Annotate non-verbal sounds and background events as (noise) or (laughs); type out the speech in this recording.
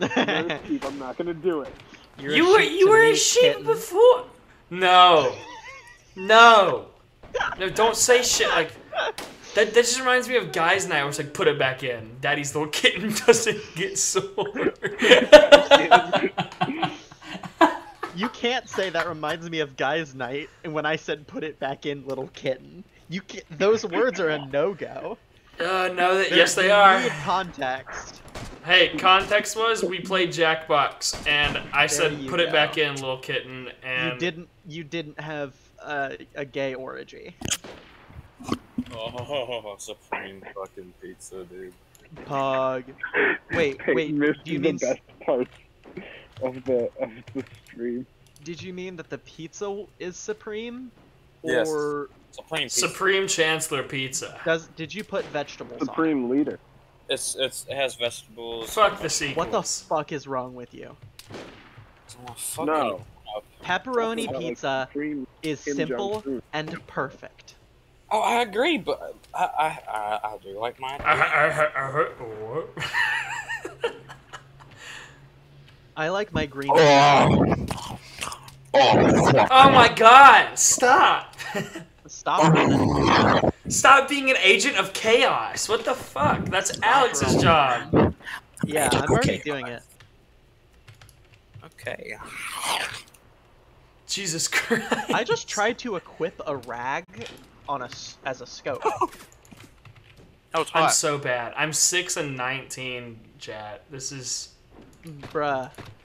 I'm (laughs) not sheep. I'm not gonna do it. You're you were you were a sheep kitten. before. No, no, no! Don't say shit like that. That just reminds me of guys' night. Where it's like, put it back in. Daddy's little kitten (laughs) doesn't get sore. You can't say that reminds me of guys' night. And when I said put it back in, little kitten, you can those words are a no go. uh, no, that yes they are. Need context. Hey, context was we played Jackbox, and I said you put it back in, little kitten, and You didn't. You didn't have uh, a gay orgy. Oh, (laughs) supreme fucking pizza, dude. Pug. Wait, wait. missed Do you the mean? best parts of the of the stream? Did you mean that the pizza is supreme? Yes. Or Supreme pizza. Supreme Chancellor Pizza. does did you put vegetables on? Supreme leader. It's it's it has vegetables. Fuck the sequels. What the fuck is wrong with you? Oh, fucking- No. Pepperoni like, pizza Supreme is Kim simple and perfect. Oh, I agree, but I I I, I do like mine. I, I, I, I what? I like my green. oh, oh my god! Stop! Stop running. (laughs) Stop being an agent of chaos. What the fuck? That's Alex's job. Yeah, I'm already doing it. Okay. Jesus Christ. (laughs) I just tried to equip a rag on a s- as a scope. (laughs) Oh, it's I'm so bad. I'm six and nineteen, chat. This is Bruh.